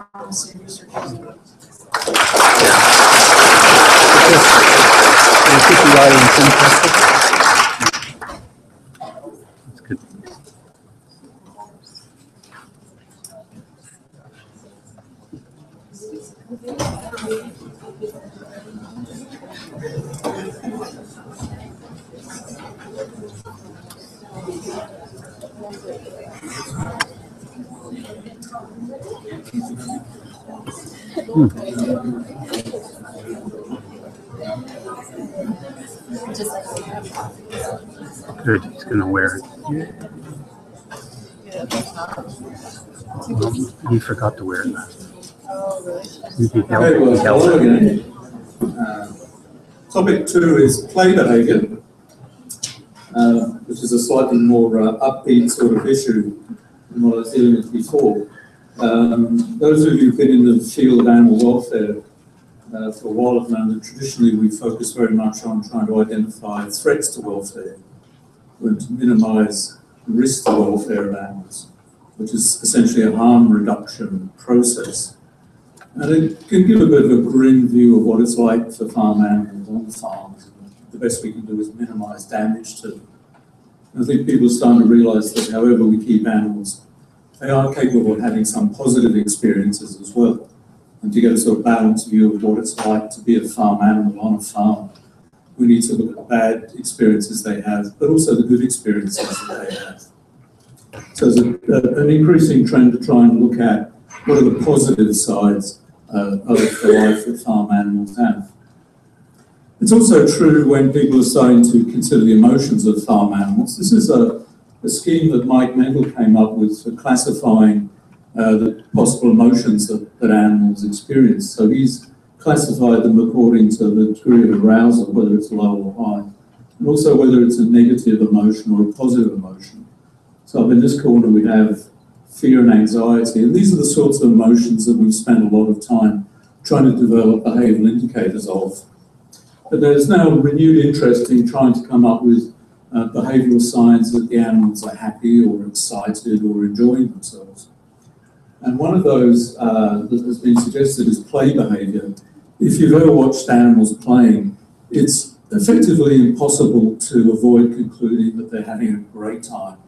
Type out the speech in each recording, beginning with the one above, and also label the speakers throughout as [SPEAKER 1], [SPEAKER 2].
[SPEAKER 1] privacy researchers.
[SPEAKER 2] Can you keep the audience interested? That's good. Good, he's gonna wear it. Well, He forgot to wear it last.
[SPEAKER 1] Oh, really?
[SPEAKER 2] He he held
[SPEAKER 3] Okay,
[SPEAKER 2] it,
[SPEAKER 3] well,
[SPEAKER 2] he held
[SPEAKER 3] hello
[SPEAKER 2] it.
[SPEAKER 3] again. Uh, Topic two is play behaviour, uh, which is a slightly more uh, upbeat sort of issue than what I was dealing with before. Um, Those of you who've been in the field of animal welfare uh, for a while have known that traditionally we focus very much on trying to identify threats to welfare and to minimise the risk to welfare of animals, which is essentially a harm reduction process. And it can give a bit of a grim view of what it's like for farm animals on the farms. The best we can do is minimise damage to them. I think people are starting to realise that however we keep animals, they are capable of having some positive experiences as well. And to get a sort of balanced view of what it's like to be a farm animal on a farm, we need to look at the bad experiences they have, but also the good experiences that they have. There's an increasing trend to try and look at what are the positive sides uh, of the life that farm animals have. It's also true when people are starting to consider the emotions of farm animals. This is a, a scheme that Mike Mendl came up with for classifying uh, the possible emotions that, that animals experience. So he's classified them according to the degree of arousal, whether it's low or high, and also whether it's a negative emotion or a positive emotion. So up in this corner we have fear and anxiety. And these are the sorts of emotions that we've spent a lot of time trying to develop behavioural indicators of. But there's now renewed interest in trying to come up with uh, behavioural signs that the animals are happy or excited or enjoying themselves. And one of those uh, that has been suggested is play behaviour. If you've ever watched animals playing, it's effectively impossible to avoid concluding that they're having a great time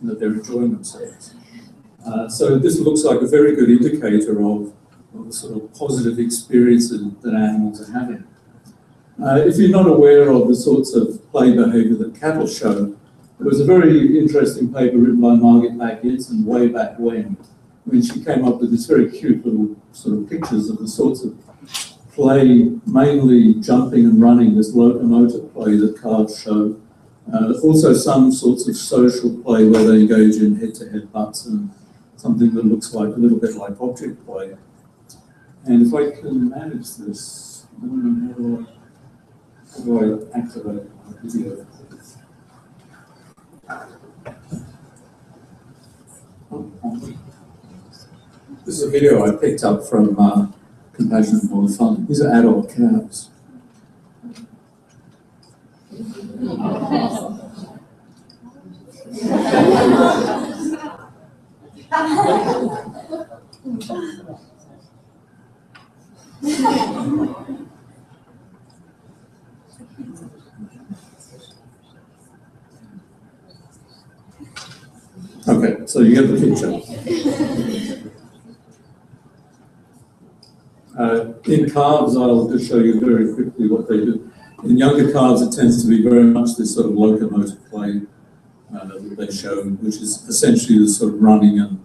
[SPEAKER 3] and that they're enjoying themselves. Uh, so this looks like a very good indicator of, of the sort of positive experiences that animals are having. Uh, if you're not aware of the sorts of play behaviour that cattle show, there was a very interesting paper written by Margaret Mack way back when, when she came up with this very cute little sort of pictures of the sorts of play, mainly jumping and running, this locomotive play that calves show. Uh, also some sorts of social play where they engage in head-to-head butts and something that looks like a little bit like object play. And if I can manage this, I don't know how do I, how do I activate my video? This is a video I picked up from uh, Compassion for the Fun. These are adult cows. Okay, so you get the picture. Uh, in calves, I'll just show you very quickly what they do. In younger calves, it tends to be very much this sort of locomotive play uh, that they show, which is essentially the sort of running and,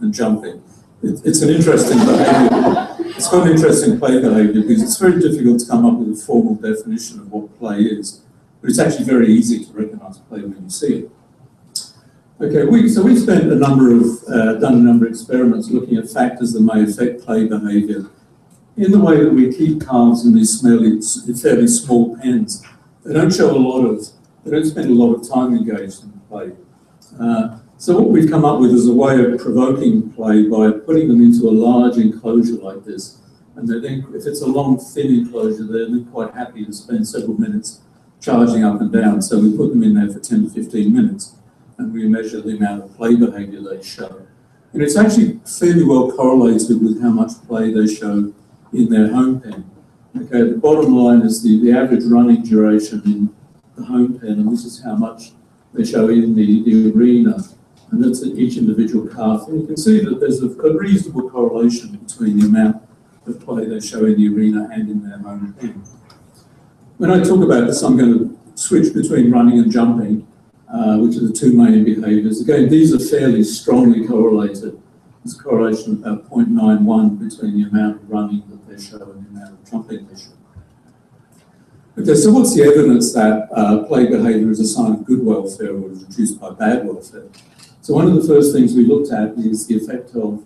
[SPEAKER 3] and jumping. It, it's an interesting behaviour. It's got an interesting play behaviour because it's very difficult to come up with a formal definition of what play is, but it's actually very easy to recognise play when you see it. Okay, we, so we've spent a number of, uh, done a number of experiments looking at factors that may affect play behaviour in the way that we keep calves in these fairly, fairly small pens. They don't show a lot of, they don't spend a lot of time engaged in play. Uh, so what we've come up with is a way of provoking play by putting them into a large enclosure like this. And then, if it's a long, thin enclosure, they're quite happy to spend several minutes charging up and down. So we put them in there for 10 to 15 minutes and we measure the amount of play behaviour they show. And it's actually fairly well correlated with how much play they show in their home pen. Okay, the bottom line is the, the average running duration in the home pen, and this is how much they show in the, the arena, and that's at each individual calf. And you can see that there's a, a reasonable correlation between the amount of play they show in the arena and in their home pen. When I talk about this, I'm going to switch between running and jumping, uh, which are the two main behaviours. Again, these are fairly strongly correlated. There's a correlation of about 0.91 between the amount of running show and the amount of jumping. Okay, so what's the evidence that uh, play behaviour is a sign of good welfare or is reduced by bad welfare? So one of the first things we looked at is the effect of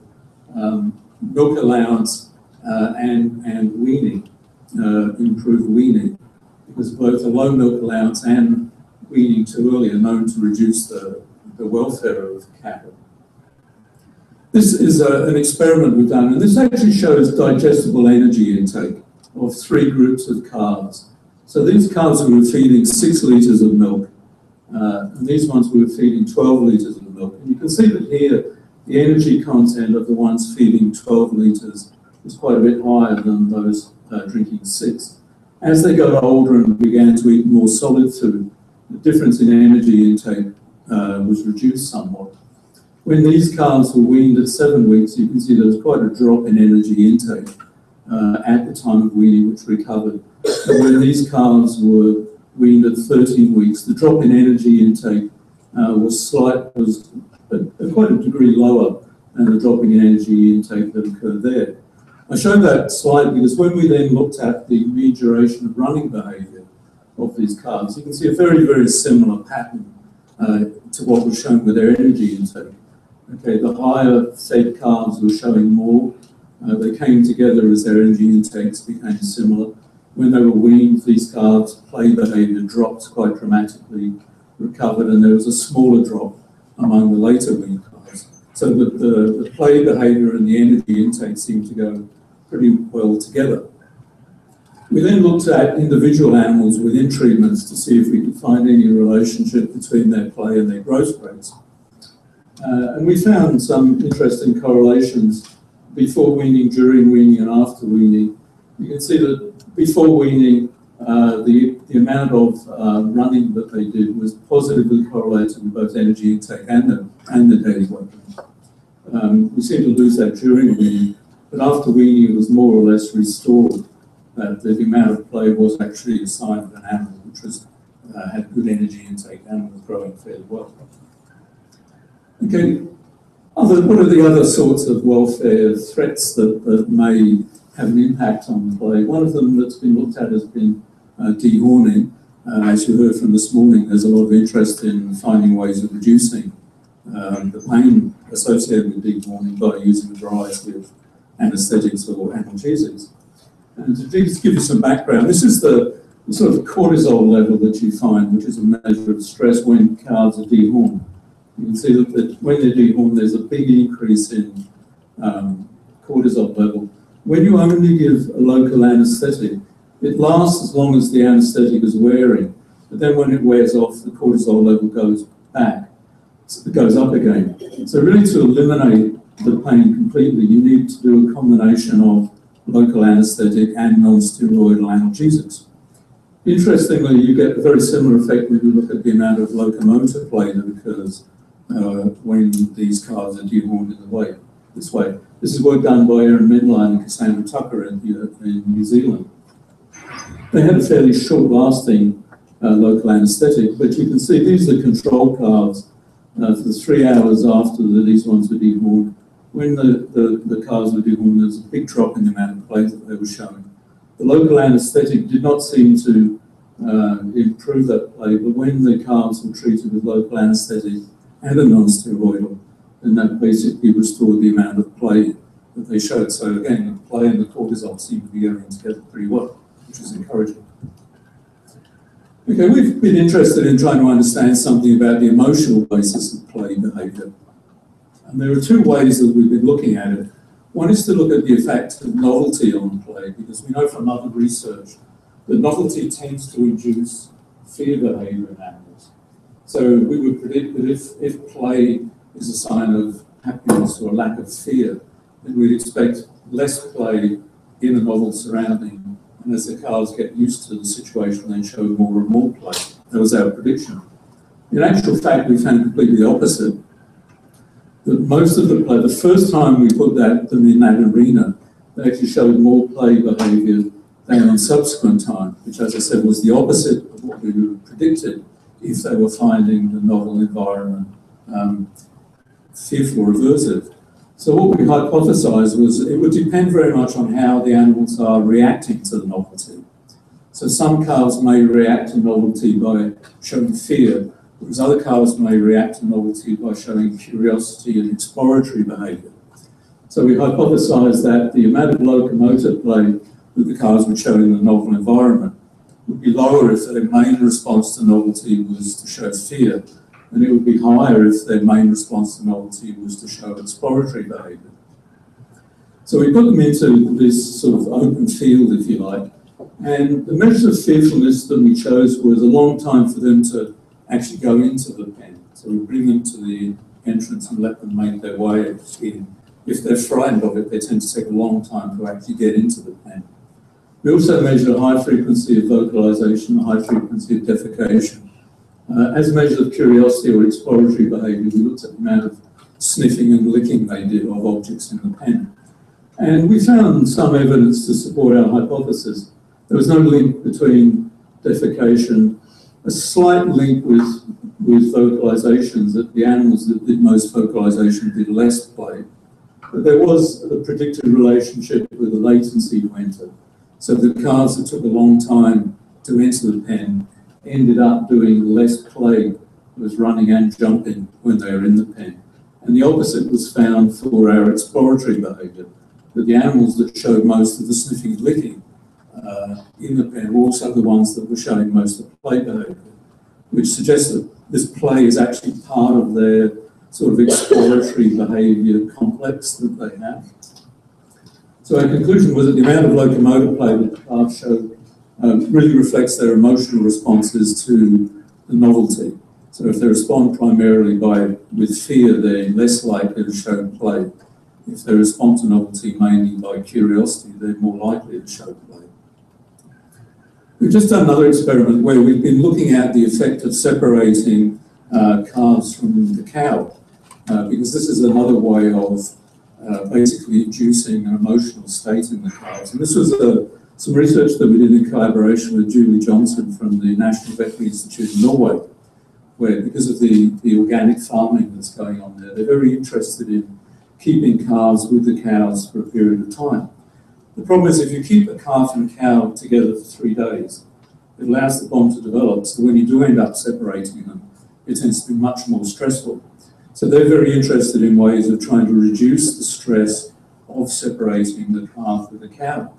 [SPEAKER 3] um, milk allowance uh, and, and weaning, uh, improved weaning, because both a low milk allowance and weaning too early are known to reduce the, the welfare of cattle. This is a, an experiment we've done, and this actually shows digestible energy intake of three groups of calves. So these calves we were feeding six litres of milk, uh, and these ones we were feeding 12 litres of milk. And you can see that here, the energy content of the ones feeding 12 litres is quite a bit higher than those uh, drinking six. As they got older and began to eat more solid food, the difference in energy intake uh, was reduced somewhat. When these calves were weaned at seven weeks, you can see there was quite a drop in energy intake uh, at the time of weaning, which recovered. And when these calves were weaned at 13 weeks, the drop in energy intake uh, was slight, was a, a quite a degree lower than the dropping in energy intake that occurred there. I showed that slide because when we then looked at the mean duration of running behaviour of these calves, you can see a very, very similar pattern uh, to what was shown with their energy intake. Okay, the higher fed calves were showing more. Uh, they came together as their energy intakes became similar. When they were weaned, these calves' play behaviour dropped quite dramatically, recovered, and there was a smaller drop among the later weaned calves. So the, the, the play behaviour and the energy intake seemed to go pretty well together. We then looked at individual animals within treatments to see if we could find any relationship between their play and their growth rates. Uh, and we found some interesting correlations before weaning, during weaning, and after weaning. You can see that before weaning, uh, the, the amount of uh, running that they did was positively correlated with both energy intake and the, and the daily weight. Um, we seem to lose that during weaning, but after weaning, it was more or less restored. That the amount of play was actually a sign of an animal which was, uh, had good energy intake and was growing fairly well. Okay, other, what are the other sorts of welfare threats that, that may have an impact on the play? One of them that's been looked at has been uh, dehorning. Uh, as you heard from this morning, there's a lot of interest in finding ways of reducing um, the pain associated with dehorning by using a variety of anaesthetics or analgesics. And to just give you some background, this is the, the sort of cortisol level that you find, which is a measure of stress when calves are dehorned. You can see that, when they're dehorned, there's a big increase in um, cortisol level. When you only give a local anaesthetic, it lasts as long as the anaesthetic is wearing, but then when it wears off, the cortisol level goes back, it goes up again. So really to eliminate the pain completely, you need to do a combination of local anaesthetic and non-steroidal analgesics. Interestingly, you get a very similar effect when you look at the amount of locomotor play that occurs uh, when these cars are dehorned in the way, this way. This is work done by Erin Mintline and Cassandra Tucker in, in New Zealand. They had a fairly short-lasting uh, local anaesthetic, but you can see these are control calves uh, for three hours after the, these ones were dehorned. When the, the, the calves were dehorned, there was a big drop in the amount of play that they were showing. The local anaesthetic did not seem to uh, improve that play, but when the calves were treated with local anaesthetic and a non-steroidal, and that basically restored the amount of play that they showed. So again, the play and the cortisol seem to be going together pretty well, which is encouraging. Okay, we've been interested in trying to understand something about the emotional basis of play behaviour. And there are two ways that we've been looking at it. One is to look at the effect of novelty on play, because we know from other research that novelty tends to induce fear behaviour in animals. So we would predict that if, if play is a sign of happiness or lack of fear, then we'd expect less play in a novel surrounding. And as the cows get used to the situation, they show more and more play. That was our prediction. In actual fact, we found completely opposite. That most of the play, the first time we put that them in that arena, they actually showed more play behaviour than on subsequent time, which, as I said, was the opposite of what we predicted if they were finding the novel environment um, fearful or aversive. So what we hypothesised was it would depend very much on how the animals are reacting to the novelty. So some cows may react to novelty by showing fear, whereas other cows may react to novelty by showing curiosity and exploratory behaviour. So we hypothesised that the amount of locomotor play that the cows would show in the novel environment would be lower if their main response to novelty was to show fear, and it would be higher if their main response to novelty was to show exploratory behaviour. So we put them into this sort of open field, if you like, and the measure of fearfulness that we chose was a long time for them to actually go into the pen. So we bring them to the entrance and let them make their way in. If they're frightened of it, they tend to take a long time to actually get into the pen. We also measured high frequency of vocalization, high frequency of defecation. Uh, as a measure of curiosity or exploratory behavior, we looked at the amount of sniffing and licking they did of objects in the pen. And we found some evidence to support our hypothesis. There was no link between defecation, a slight link with, with vocalizations, that the animals that did most vocalization did less play. But there was a predicted relationship with the latency to enter. So the calves that took a long time to enter the pen ended up doing less play, was running and jumping when they were in the pen. And the opposite was found for our exploratory behaviour, that the animals that showed most of the sniffing licking uh, in the pen were also the ones that were showing most of the play behaviour, which suggests that this play is actually part of their sort of exploratory behaviour complex that they have. So our conclusion was that the amount of locomotor play that the calves showed um, really reflects their emotional responses to the novelty. So if they respond primarily by with fear, they're less likely to show play. If they respond to novelty mainly by curiosity, they're more likely to show play. We've just done another experiment where we've been looking at the effect of separating uh, calves from the cow, uh, because this is another way of uh, basically inducing an emotional state in the calves. And this was a, some research that we did in collaboration with Julie Johnsen from the National Veterinary Institute in Norway, where because of the, the organic farming that's going on there, they're very interested in keeping calves with the cows for a period of time. The problem is if you keep a calf and a cow together for three days, it allows the bond to develop. So when you do end up separating them, it tends to be much more stressful. So they're very interested in ways of trying to reduce the stress of separating the calf with the cow.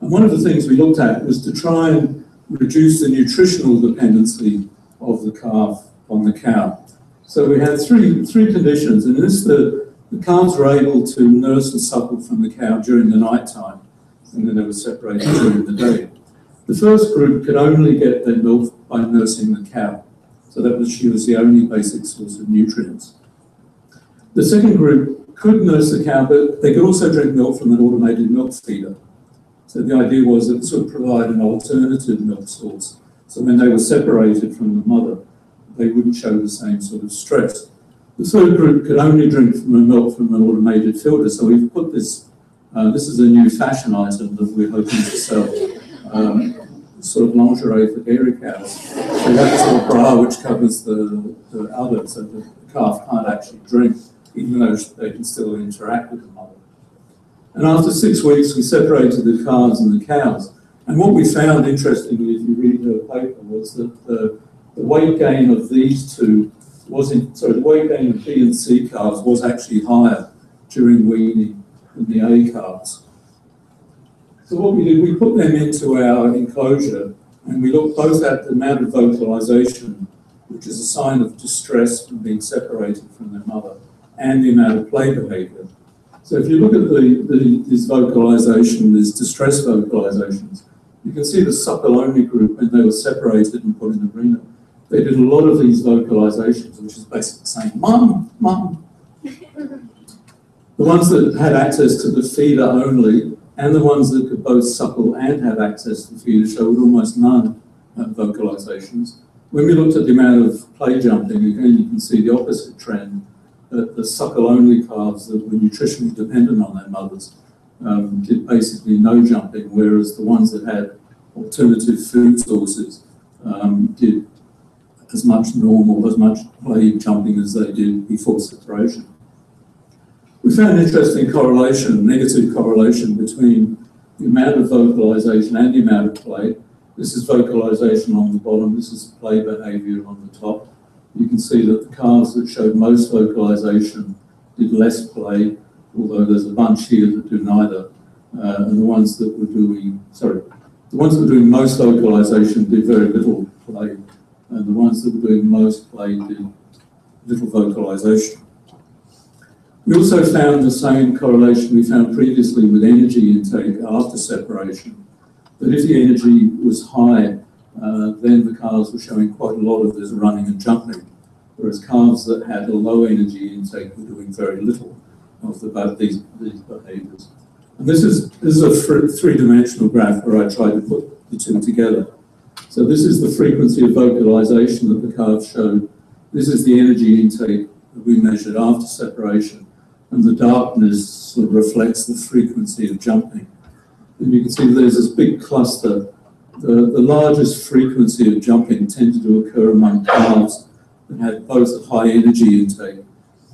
[SPEAKER 3] And one of the things we looked at was to try and reduce the nutritional dependency of the calf on the cow. So we had three, three conditions, and this the, the calves were able to nurse and suckle from the cow during the night time, and then they were separated during the day. The first group could only get their milk by nursing the cow. So that was she was the only basic source of nutrients. The second group could nurse the cow, but they could also drink milk from an automated milk feeder. So the idea was that this would provide an alternative milk source. So when they were separated from the mother, they wouldn't show the same sort of stress. The third group could only drink from a milk from an automated filter. So we've put this, uh, this is a new fashion item that we're hoping to sell. Um, sort of lingerie for dairy cows. You have this little bra which covers the, the udder so the calf can't actually drink, even though they can still interact with the mother. And after six weeks, we separated the calves and the cows. And what we found, interestingly, if you read the paper, was that the, the weight gain of these two was in, sorry, the weight gain of B and C calves was actually higher during weaning than the A calves. So what we did, we put them into our enclosure and we looked both at the amount of vocalization, which is a sign of distress from being separated from their mother, and the amount of play behavior. So if you look at the, the this vocalization, these distress vocalizations, you can see the suckle-only group when they were separated and put in the arena. They did a lot of these vocalizations, which is basically saying, Mum, Mum, The ones that had access to the feeder only, and the ones that could both suckle and have access to feeder showed almost none uh, vocalizations. When we looked at the amount of play jumping, again, you can see the opposite trend, that the suckle-only calves that were nutritionally dependent on their mothers um, did basically no jumping, whereas the ones that had alternative food sources um, did as much normal, as much play jumping as they did before separation. We found an interesting correlation, negative correlation between the amount of vocalization and the amount of play. This is vocalization on the bottom, this is play behavior on the top. You can see that the cars that showed most vocalization did less play, although there's a bunch here that do neither. Uh, and the ones that were doing, sorry, the ones that were doing most vocalization did very little play, and the ones that were doing most play did little vocalization. We also found the same correlation we found previously with energy intake after separation, that if the energy was high, uh, then the calves were showing quite a lot of this running and jumping, whereas calves that had a low energy intake were doing very little of the, these, these behaviours. And this is, this is a three-dimensional graph where I tried to put the two together. So this is the frequency of vocalization that the calves showed. This is the energy intake that we measured after separation and the darkness sort of reflects the frequency of jumping. And you can see there's this big cluster. The, the largest frequency of jumping tended to occur among calves that had both a high energy intake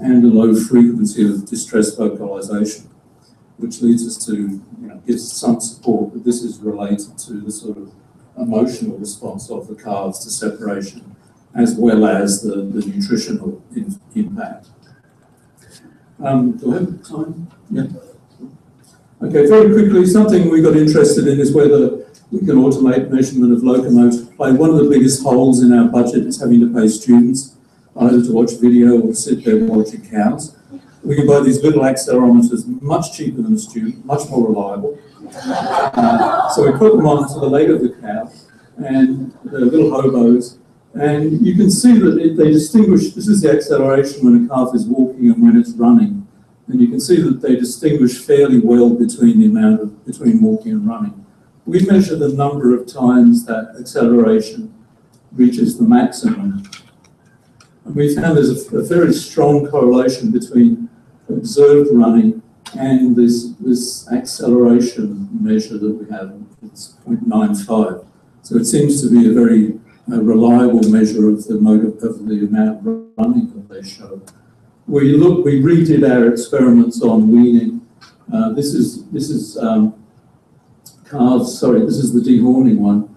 [SPEAKER 3] and a low frequency of distress vocalization, which leads us to, you know, gives some support that this is related to the sort of emotional response of the calves to separation, as well as the, the nutritional in, impact. Um, do I have time? Yeah. Okay, very quickly, something we got interested in is whether we can automate measurement of locomotive play. One of the biggest holes in our budget is having to pay students either to watch video or sit there watching cows. We can buy these little accelerometers much cheaper than a student, much more reliable. Uh, so we put them onto the leg of the cow and the little hobos and you can see that it, they distinguish, this is the acceleration when a calf is walking and when it's running. And you can see that they distinguish fairly well between the amount of, between walking and running. We measure the number of times that acceleration reaches the maximum. And we found there's a, a very strong correlation between observed running and this, this acceleration measure that we have, it's 0.95. So it seems to be a very a reliable measure of the motive, of the amount running that they show. We look, we redid our experiments on weaning. Uh, this is this is um, calves. Sorry, this is the dehorning one.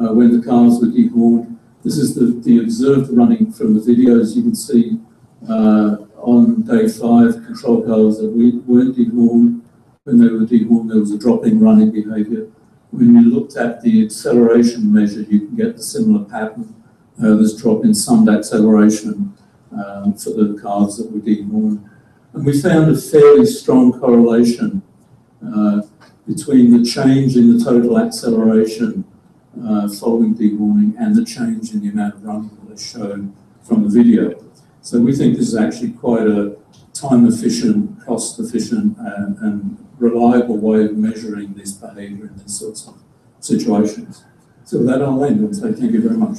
[SPEAKER 3] Uh, when the calves were dehorned, this is the, the observed running from the videos. You can see uh, on day five, control calves that we weren't dehorned. When they were dehorned, there was a drop in running behaviour when we looked at the acceleration measure, you can get the similar pattern. Uh, there's drop in summed acceleration um, for the cars that were dehorned. And we found a fairly strong correlation uh, between the change in the total acceleration uh, following dehorning and the change in the amount of running that is shown from the video. So we think this is actually quite a time efficient, cost efficient, and, and reliable way of measuring this behaviour in these sorts of situations. So with that, I'll end and say thank you very much.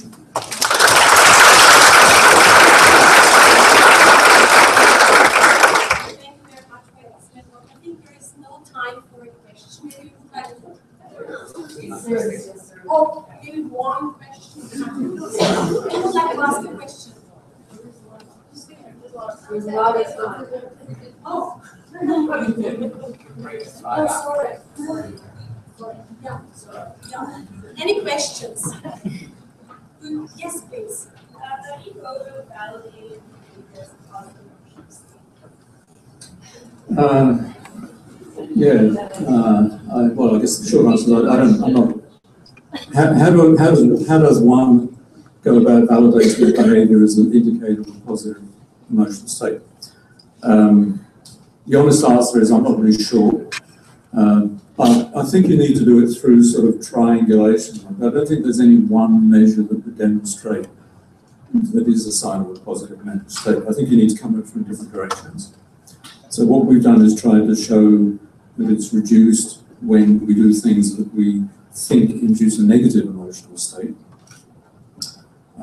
[SPEAKER 4] Oh, maybe one question. Who would like to ask a question? Oh. Any questions? Yes, please.
[SPEAKER 3] Uh, yeah, uh, I, well, I guess the short answer is I don't, I'm not. How, how, do, how, does, how does one go about validating behaviour as an indicator of a positive emotional state? Um, the honest answer is I'm not really sure. Um, but I think you need to do it through sort of triangulation. I don't think there's any one measure that would demonstrate that is a sign of a positive mental state. I think you need to come at it from different directions. So what we've done is tried to show that it's reduced when we do things that we think induce a negative emotional state.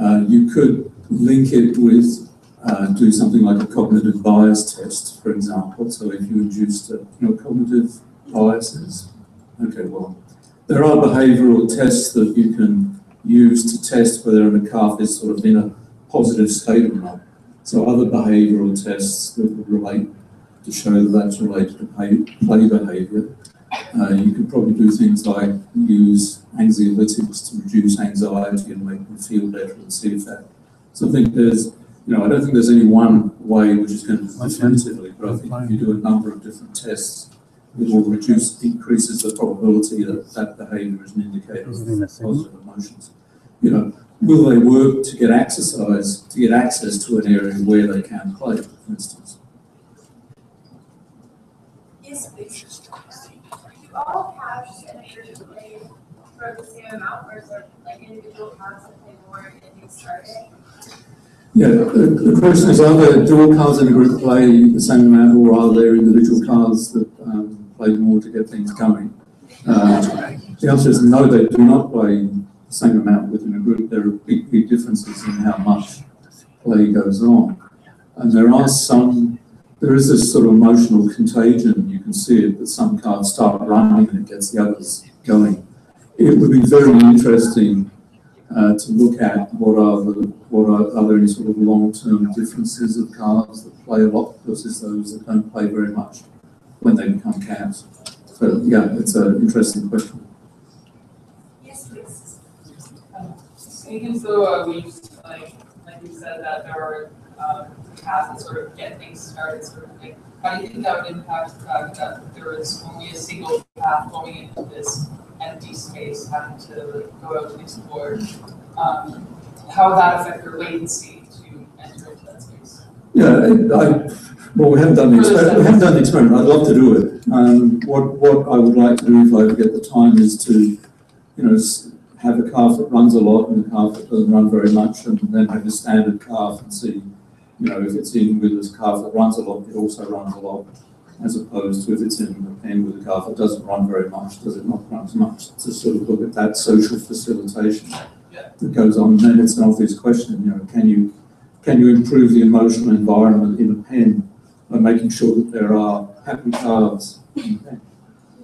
[SPEAKER 3] Uh, you could link it with, uh, do something like a cognitive bias test, for example. So if you induced, you know, cognitive biases, okay, well, there are behavioural tests that you can use to test whether a calf is sort of in a positive state or not. So other behavioural tests that would relate to show that that's related to play, play behaviour. Uh, you could probably do things like use anxiolytics to reduce anxiety and make them feel better and see if that. So I think there's, you know, I don't think there's any one way which is going to definitively, but I think if you do a number of different tests, it will reduce, increases the probability that that behaviour is an indicator
[SPEAKER 2] Is it in the
[SPEAKER 3] of positive emotions. You know, will they work to get exercise, to get access to an area where they can play, for instance?
[SPEAKER 4] Yes, please. Do all calves and herders play for the same amount, or is there like individual calves that play more and they started?
[SPEAKER 3] Yeah, the, question is, are there dual cars in a group play the same amount, or are there individual cars that um, play more to get things going? Uh, the answer is no, they do not play the same amount within a group. There are big, big differences in how much play goes on. And there are some, there is this sort of emotional contagion, you can see it, that some cars start running and it gets the others going. It would be very interesting to look at what are the, what are, are there any sort of long-term differences of cars that play a lot versus those that don't play very much when they become calves. So, yeah, it's an interesting question.
[SPEAKER 4] Yes, please.
[SPEAKER 5] Even though uh, we, like, like you said, that there are, um, paths that sort of get things started, sort of thing. How do you think that would impact the fact that there is only a single path going into this empty space, having to go out and explore? Um, how would that affect your latency to enter into that space?
[SPEAKER 3] Yeah, I, well, we haven't done the experiment, we haven't done the experiment, I'd love to do it. Um, what, what I would like to do if I ever get the time is to, you know, have a calf that runs a lot and a calf that doesn't run very much, and then have a standard calf and see, you know, if it's in with a calf that runs a lot, it also runs a lot, as opposed to if it's in a pen with a calf that doesn't run very much, does it not run as much, to sort of look at that social facilitation
[SPEAKER 5] Yeah.
[SPEAKER 3] that goes on, and then it's an obvious question, you know, can you, can you improve the emotional environment in a pen by making sure that there are happy calves in the pen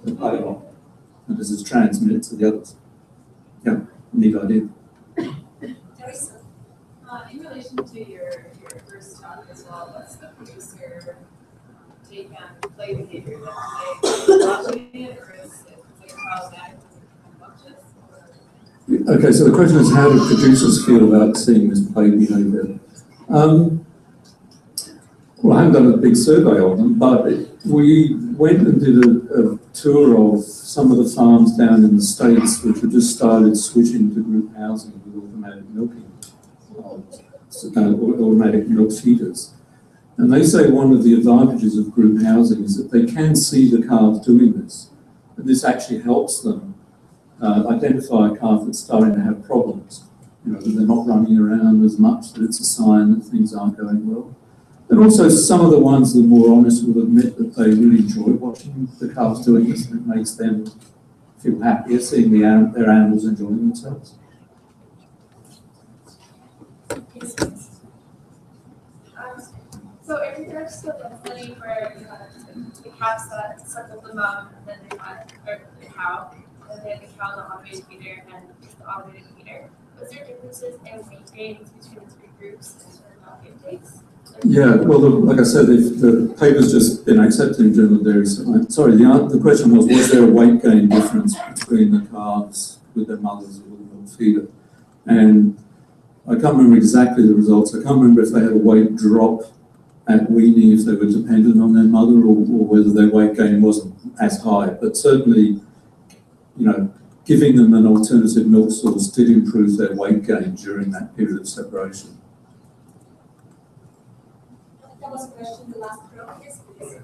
[SPEAKER 3] that play along, and does it transmit it to the others? Yeah, neat idea.
[SPEAKER 4] Teresa.
[SPEAKER 6] Uh, in relation to your, your first talk as well, what's the producer um, take on play behavior? Or it that?
[SPEAKER 3] Okay, so the question is, how do producers feel about seeing this play behaviour? Um, well, I haven't done a big survey on them, but we went and did a, a tour of some of the farms down in the States which have just started switching to group housing with automatic milking, so, uh, automatic milk feeders. And they say one of the advantages of group housing is that they can see the calves doing this. And this actually helps them uh, identify a calf that's starting to have problems. You know, that they're not running around as much, that it's a sign that things aren't going well. And also, some of the ones are more honest will admit that they really enjoy watching the calves doing this, and it makes them feel happier seeing the, their animals enjoying themselves.
[SPEAKER 4] Yes, please. Um, so in regards to the study where you have the calves that suckle the mom, and then they had, or the cow, and then the cow, the automated feeder, and the automated feeder, was there differences in weight gains between the three groups in terms of intakes?
[SPEAKER 3] Yeah, well, the, like I said, the, the paper's just been accepted in of Dairy Sorry, the, uh, the question was, was there a weight gain difference between the calves with their mothers or the milk feeder? And I can't remember exactly the results. I can't remember if they had a weight drop at weaning, if they were dependent on their mother, or, or whether their weight gain wasn't as high. But certainly, you know, giving them an alternative milk source did improve their weight gain during that period of separation.
[SPEAKER 4] That was a question, the last row, yes, please.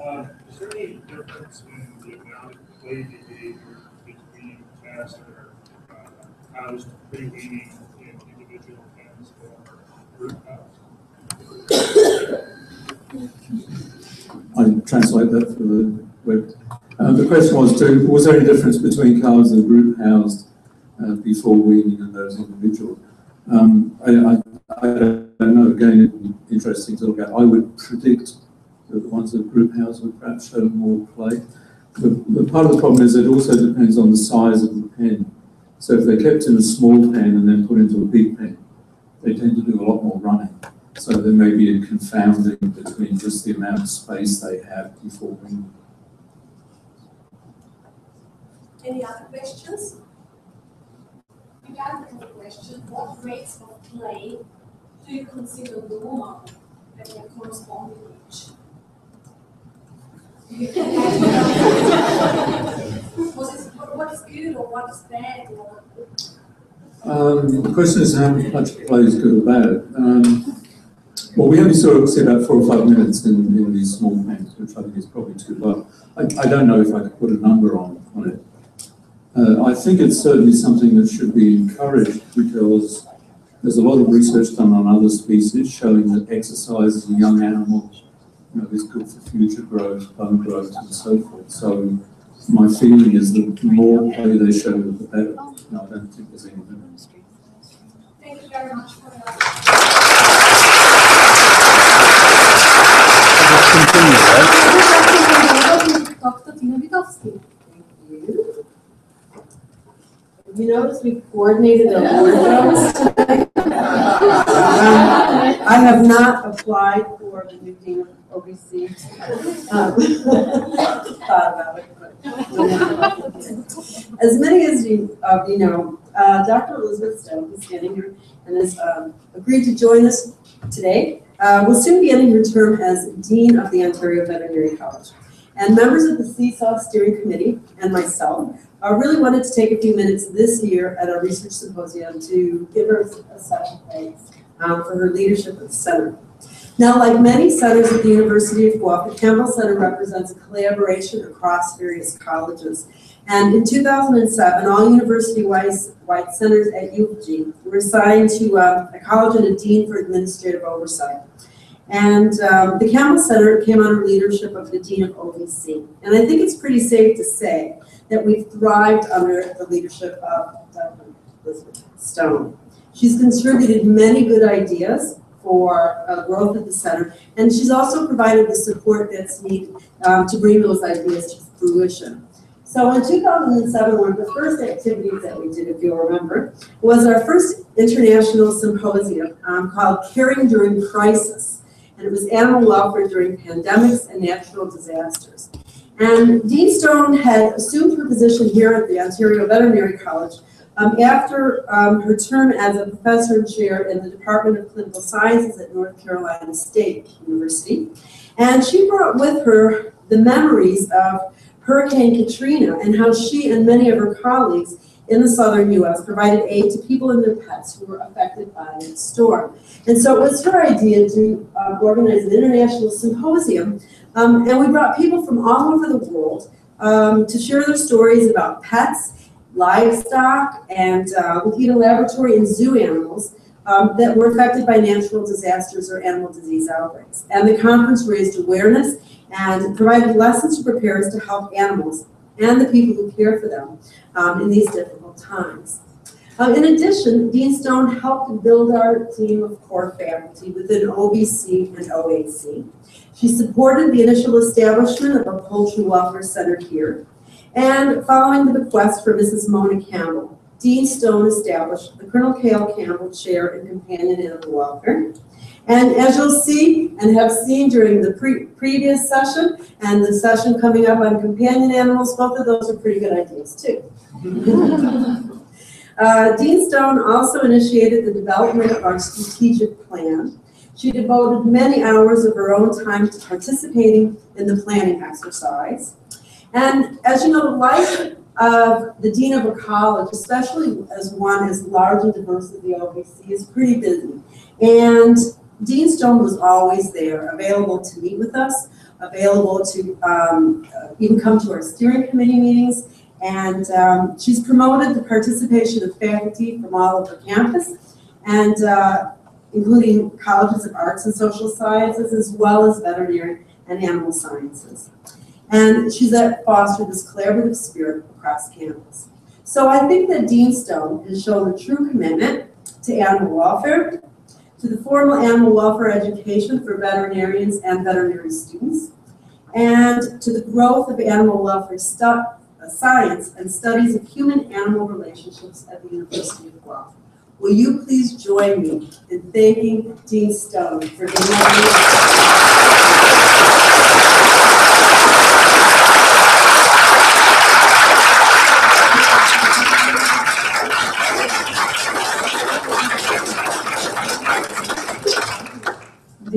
[SPEAKER 7] Uh, is there any difference in the amount of play behavior between calves that are uh, housed pre-weaning and individual calves? group house.
[SPEAKER 3] I translate that for the web. Uh, the question was, to, was there any difference between cows that group housed uh, before weaning and those individual? Um, I, I, I don't know, again, interesting to look at. I would predict that the ones that group housed would perhaps show more play. But, but part of the problem is it also depends on the size of the pen. So if they're kept in a small pen and then put into a big pen, they tend to do a lot more running. So there may be a confounding between just the amount of space they have before weaning.
[SPEAKER 8] Any other questions? Regarding the question, what rates of play do you consider normal at your corresponding age? What is, what what is good or what is bad?
[SPEAKER 3] Um, the question is how much play is good or bad? Um, well, we only sort of about four or five minutes in, in these small pens, which I think is probably too low. I, I don't know if I could put a number on, on it. Uh, I think it's certainly something that should be encouraged because there's a lot of research done on other species showing that exercise in young animals, you know, is good for future growth, bone growth, and so forth. So my feeling is that the more play they show, the better. No, I don't think there's any difference.
[SPEAKER 8] Thank you very much for that.
[SPEAKER 2] Continue, right?
[SPEAKER 9] Dr. Tina Widowski. Thank you. You notice we coordinated our wardrobes today? Um, I have not applied for the new dean of OVC. Um, Thought about it, but. As many as you, of you know, uh, Dr. Elizabeth Stone, who's standing here and has um, agreed to join us today, uh, will soon be ending her term as Dean of the Ontario Veterinary College. And members of the CCSAW Steering Committee and myself uh, really wanted to take a few minutes this year at our research symposium to give her a special thanks um, for her leadership at the center. Now, like many centers at the University of Guelph, the Campbell Center represents a collaboration across various colleges. And in 2007, all university-wide wide centers at U of G were assigned to uh, a college and a dean for administrative oversight. And um, the Campbell Center came under leadership of the Dean of OVC. And I think it's pretty safe to say that we've thrived under the leadership of. Elizabeth Stone. She's contributed many good ideas for uh, growth at the center, and she's also provided the support that's needed um, to bring those ideas to fruition. So in 2007, one of the first activities that we did, if you'll remember, was our first international symposium um, called Caring During Crisis. And it was animal welfare during pandemics and natural disasters. And Dean Stone had assumed her position here at the Ontario Veterinary College um, after um, her term as a professor and chair in the Department of Clinical Sciences at North Carolina State University. And she brought with her the memories of Hurricane Katrina and how she and many of her colleagues in the southern U.S. provided aid to people and their pets who were affected by that storm. And so it was her idea to uh, organize an international symposium, um, and we brought people from all over the world um, to share their stories about pets, livestock, and uh, Lupita Laboratory and zoo animals um, that were affected by natural disasters or animal disease outbreaks. And the conference raised awareness and provided lessons to preparers to help animals and the people who care for them um, in these difficult times. Um, in addition, Dean Stone helped build our team of core faculty within OVC and OAC. She supported the initial establishment of a poultry welfare center here. And following the bequest for Mrs. Mona Campbell, Dean Stone established the Colonel K.L. Campbell Chair in Companion Animal Welfare. And as you'll see and have seen during the pre previous session and the session coming up on companion animals, both of those are pretty good ideas too. uh, Dean Stone also initiated the development of our strategic plan. She devoted many hours of her own time to participating in the planning exercise. And as you know, the life of the dean of a college, especially as one as large and diverse as the OVC, is pretty busy. And Dean Stone was always there, available to meet with us, available to um, uh, even come to our steering committee meetings. And um, she's promoted the participation of faculty from all over campus. and uh, including colleges of arts and social sciences, as well as veterinary and animal sciences. And she's fostered this collaborative spirit across campus. So I think that Dean Stone has shown a true commitment to animal welfare, to the formal animal welfare education for veterinarians and veterinary students, and to the growth of animal welfare uh, science and studies of human-animal relationships at the University of Guelph. Will you please join me in thanking Dean Stone for our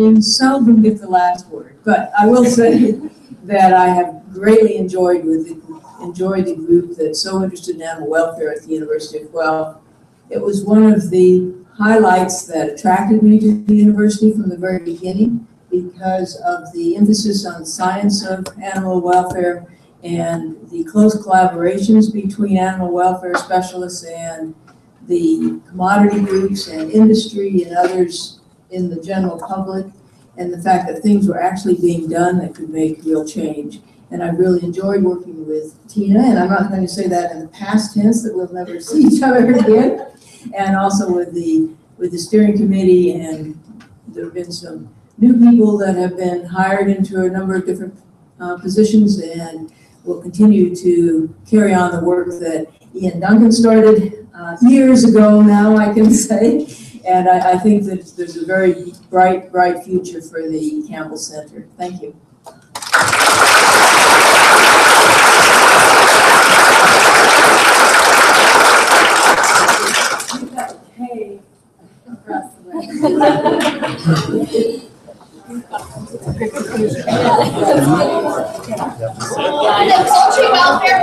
[SPEAKER 10] Dean seldom get the last word, but I will say that I have greatly enjoyed with, enjoyed the group that's so interested in animal welfare at the University of Guelph. It was one of the highlights that attracted me to the university from the very beginning because of the emphasis on science of animal welfare and the close collaborations between animal welfare specialists and the commodity groups and industry and others in the general public, and the fact that things were actually being done that could make real change. And I really enjoyed working with Tina, and I'm not going to say that in the past tense, that we'll never see each other again. And also with the, with the steering committee, and there have been some new people that have been hired into a number of different uh, positions, and will continue to carry on the work that Ian Duncan started uh, years ago now, I can say. And I, I think that there's a very bright, bright future for the Campbell Center. Thank you.
[SPEAKER 9] Hey, the way.
[SPEAKER 4] The poultry welfare